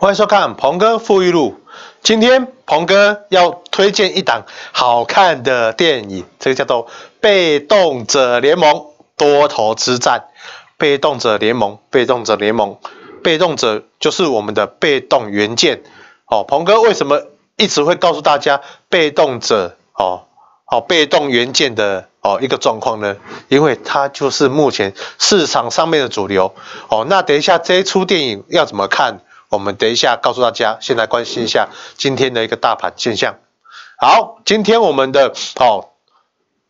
欢迎收看鹏哥富裕路。今天鹏哥要推荐一档好看的电影，这个叫做《被动者联盟：多头之战》。被动者联盟，被动者联盟，被动者就是我们的被动元件。哦，鹏哥为什么一直会告诉大家被动者？哦，哦，被动元件的哦一个状况呢？因为它就是目前市场上面的主流。哦，那等一下这一出电影要怎么看？我们等一下告诉大家，先来关心一下今天的一个大盘现象。好，今天我们的哦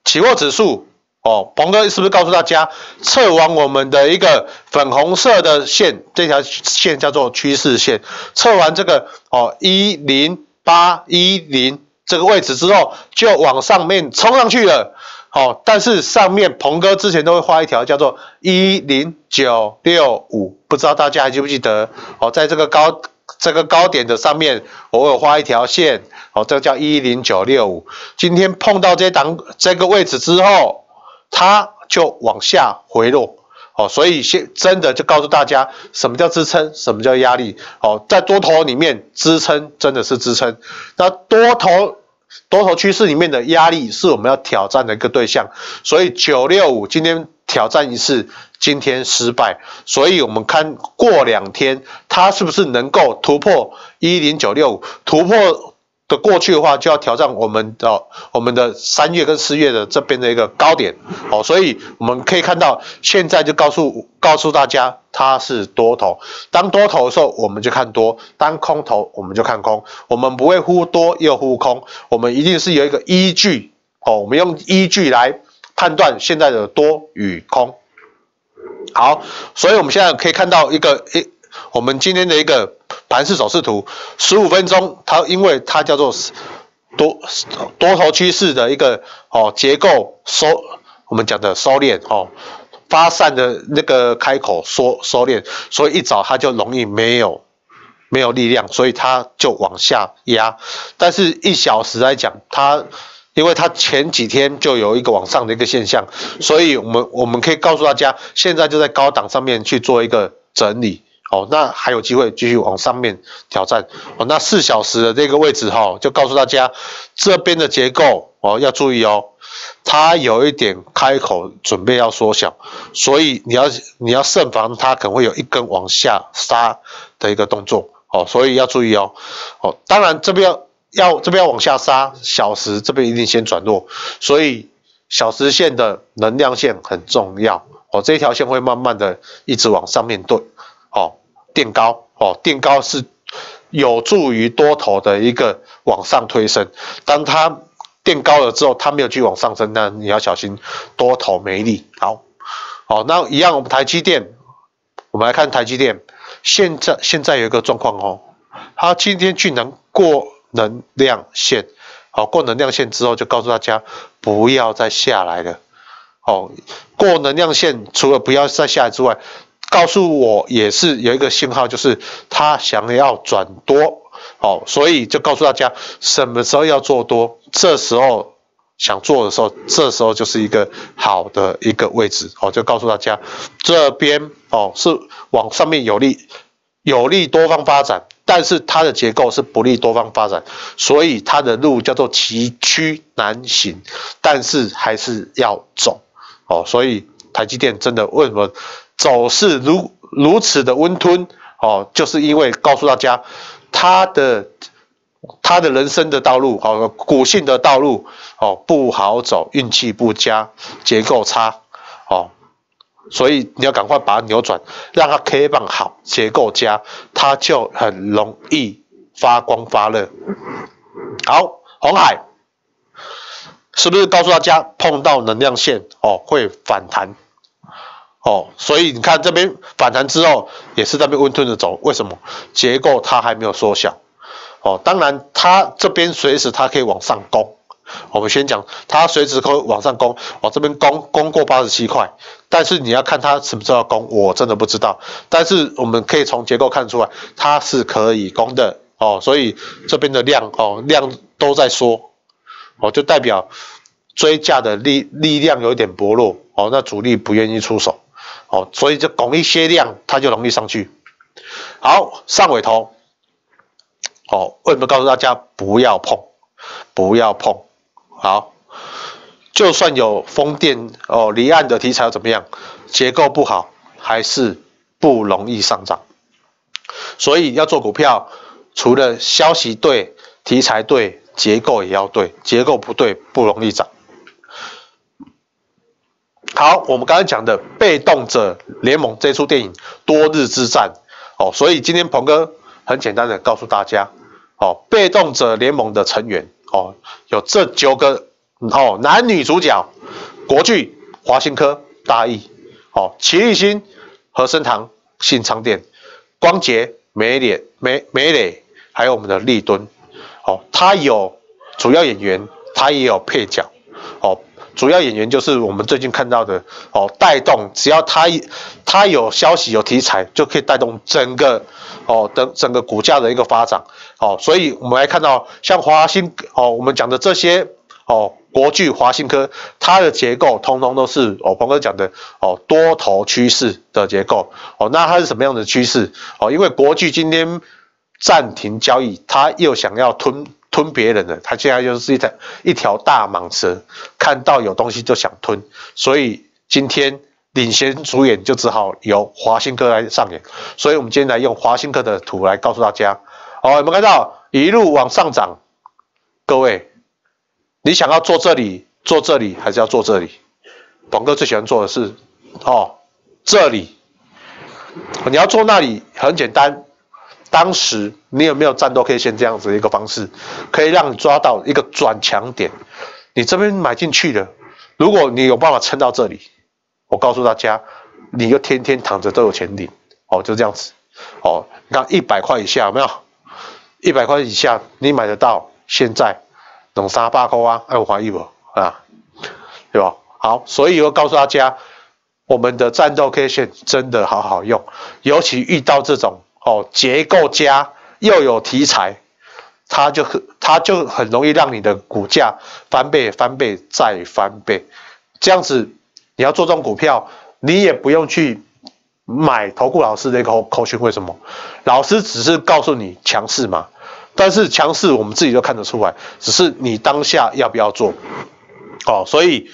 期货指数哦，鹏哥是不是告诉大家测完我们的一个粉红色的线，这条线叫做趋势线，测完这个哦一零八一零这个位置之后，就往上面冲上去了。哦，但是上面鹏哥之前都会画一条叫做一零九六五，不知道大家还记不记得？哦，在这个高这个高点的上面，我有画一条线，哦，这个叫一零九六五。今天碰到这档这个位置之后，它就往下回落，哦，所以现真的就告诉大家，什么叫支撑，什么叫压力？哦，在多头里面，支撑真的是支撑，那多头。多头趋势里面的压力是我们要挑战的一个对象，所以九六五今天挑战一次，今天失败，所以我们看过两天它是不是能够突破一零九六五，突破。的过去的话，就要挑战我们的我们的三月跟四月的这边的一个高点哦，所以我们可以看到，现在就告诉告诉大家，它是多头。当多头的时候，我们就看多；当空头，我们就看空。我们不会忽多又忽空，我们一定是有一个依据哦，我们用依据来判断现在的多与空。好，所以我们现在可以看到一个一。我们今天的一个盘式走势图，十五分钟，它因为它叫做多多头趋势的一个哦结构收，我们讲的收敛哦发散的那个开口收收敛，所以一早它就容易没有没有力量，所以它就往下压。但是一小时来讲，它因为它前几天就有一个往上的一个现象，所以我们我们可以告诉大家，现在就在高档上面去做一个整理。哦，那还有机会继续往上面挑战哦。那四小时的这个位置哈，就告诉大家这边的结构哦要注意哦，它有一点开口准备要缩小，所以你要你要慎防它可能会有一根往下杀的一个动作哦，所以要注意哦。哦，当然这边要这边要往下杀，小时这边一定先转弱，所以小时线的能量线很重要哦，这条线会慢慢的一直往上面对。哦，垫高哦，垫高是有助于多头的一个往上推升。当它垫高了之后，它没有去往上升，那你要小心多头没力。好，好，那一样，我们台积电，我们来看台积电，现在现在有一个状况哦，它今天居然过能量线，好，过能量线之后就告诉大家不要再下来了。哦，过能量线除了不要再下来之外，告诉我也是有一个信号，就是他想要转多，哦，所以就告诉大家什么时候要做多，这时候想做的时候，这时候就是一个好的一个位置，哦，就告诉大家这边哦是往上面有利，有利多方发展，但是它的结构是不利多方发展，所以它的路叫做崎岖难行，但是还是要走，哦，所以台积电真的为什么？走势如如此的温吞哦，就是因为告诉大家，他的他的人生的道路哦，股性的道路哦不好走，运气不佳，结构差哦，所以你要赶快把它扭转，让它 K 棒好，结构佳，它就很容易发光发热。好，红海是不是告诉大家碰到能量线哦会反弹？哦，所以你看这边反弹之后，也是在被温吞的走，为什么？结构它还没有缩小。哦，当然它这边随时它可以往上攻。我们先讲，它随时可以往上攻，往这边攻攻过八十七块。但是你要看它什么时候攻，我真的不知道。但是我们可以从结构看出来，它是可以攻的。哦，所以这边的量哦量都在缩，哦就代表追价的力力量有点薄弱。哦，那主力不愿意出手。哦，所以就拱一些量，它就容易上去。好，上尾头，哦，为什么告诉大家不要碰，不要碰？好，就算有风电哦，离岸的题材怎么样？结构不好，还是不容易上涨。所以要做股票，除了消息对、题材对，结构也要对。结构不对，不容易涨。好，我们刚才讲的《被动者联盟》这出电影多日之战。哦，所以今天鹏哥很简单的告诉大家哦，《被动者联盟》的成员哦，有这九个哦，男女主角，国巨、华新科、大益，哦，齐立新、和生堂、信昌店、光洁、美脸、美美磊，还有我们的立敦，哦，他有主要演员，他也有配角，主要演员就是我们最近看到的哦，带动只要他他有消息有题材，就可以带动整个哦的整个股价的一个发展哦，所以我们来看到像华兴哦，我们讲的这些哦国巨、华新科，它的结构通通都是哦鹏哥讲的哦多头趋势的结构哦，那它是什么样的趋势哦？因为国巨今天暂停交易，它又想要吞。吞别人的，他现在就是一条一条大蟒蛇，看到有东西就想吞，所以今天领衔主演就只好由华兴科来上演。所以我们今天来用华兴科的图来告诉大家，哦，有没有看到一路往上涨？各位，你想要坐这里，坐这里，还是要坐这里？广哥最喜欢做的是，哦，这里，你要坐那里很简单。当时你有没有战斗 K 线这样子的一个方式，可以让你抓到一个转强点？你这边买进去了，如果你有办法撑到这里，我告诉大家，你就天天躺着都有钱领哦，就这样子哦。你看一百块以下有没有？一百块以下你买得到？现在等三八块啊？哎，我怀疑不啊？对吧？好，所以我告诉大家，我们的战斗 K 线真的好好用，尤其遇到这种。哦，结构佳又有题材，它就很它就很容易让你的股价翻倍、翻倍再翻倍。这样子，你要做这种股票，你也不用去买投顾老师的口口讯。为什么？老师只是告诉你强势嘛，但是强势我们自己都看得出来，只是你当下要不要做。哦，所以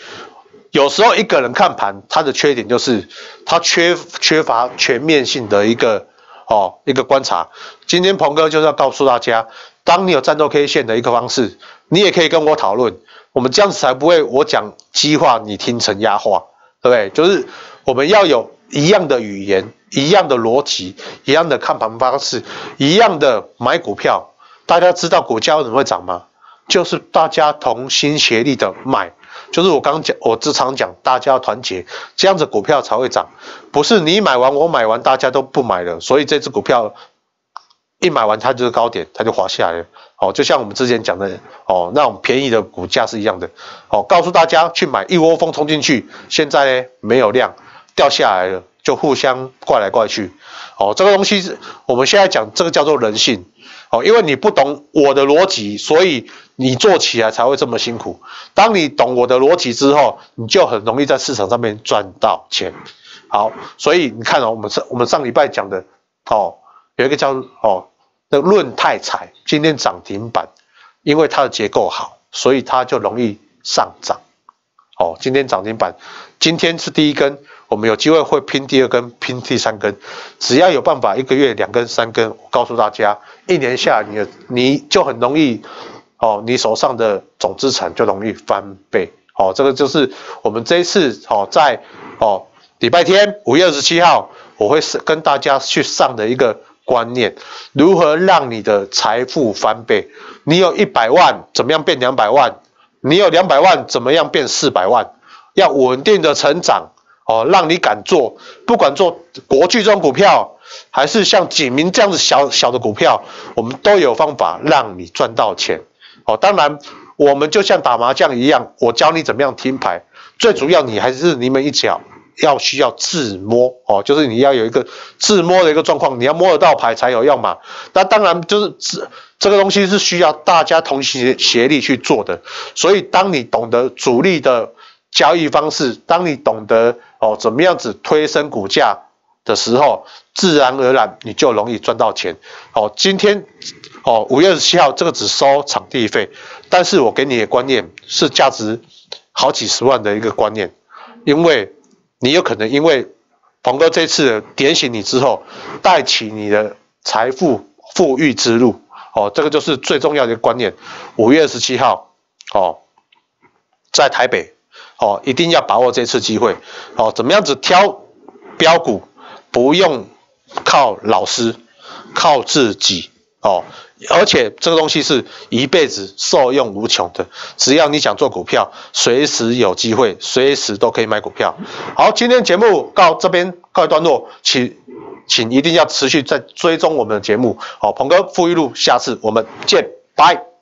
有时候一个人看盘，他的缺点就是他缺缺乏全面性的一个。哦，一个观察，今天鹏哥就是要告诉大家，当你有战斗 K 线的一个方式，你也可以跟我讨论，我们这样子才不会我讲激话，你听成压话，对不对？就是我们要有一样的语言，一样的逻辑，一样的看盘方式，一样的买股票。大家知道股价为什么会涨吗？就是大家同心协力的买。就是我刚讲，我时常讲，大家要团结，这样子股票才会涨。不是你买完我买完，大家都不买了，所以这只股票一买完它就是高点，它就滑下来了。哦，就像我们之前讲的哦，那种便宜的股价是一样的。哦，告诉大家去买一窝蜂冲进去，现在呢没有量，掉下来了，就互相怪来怪去。哦，这个东西是我们现在讲，这个叫做人性。哦，因为你不懂我的逻辑，所以。你做起来才会这么辛苦。当你懂我的逻辑之后，你就很容易在市场上面赚到钱。好，所以你看哦，我们上我们上礼拜讲的哦，有一个叫哦那论泰彩，今天涨停板，因为它的结构好，所以它就容易上涨。哦，今天涨停板，今天是第一根，我们有机会会拼第二根，拼第三根，只要有办法，一个月两根、三根，我告诉大家，一年下，你你就很容易。哦，你手上的总资产就容易翻倍。哦，这个就是我们这一次哦，在哦礼拜天五月二十七号，我会是跟大家去上的一个观念，如何让你的财富翻倍。你有一百万，怎么样变两百万？你有两百万，怎么样变四百万？要稳定的成长哦，让你敢做，不管做国巨这种股票，还是像景明这样子小小的股票，我们都有方法让你赚到钱。哦，当然，我们就像打麻将一样，我教你怎么样听牌。最主要，你还是你们一脚要需要自摸哦，就是你要有一个自摸的一个状况，你要摸得到牌才有用嘛。那当然就是这这个东西是需要大家同心协力去做的。所以，当你懂得主力的交易方式，当你懂得哦怎么样子推升股价的时候，自然而然你就容易赚到钱。哦，今天哦五月二十七号这个只收场地费，但是我给你的观念是价值好几十万的一个观念，因为你有可能因为鹏哥这次点醒你之后，带起你的财富富裕之路。哦，这个就是最重要的一个观念。五月二十七号，哦，在台北，哦，一定要把握这次机会。哦，怎么样子挑标股？不用靠老师，靠自己。哦，而且这个东西是一辈子受用无穷的。只要你想做股票，随时有机会，随时都可以买股票。好，今天节目到这边告一段落，请。请一定要持续在追踪我们的节目，好，鹏哥富裕路，下次我们见，拜。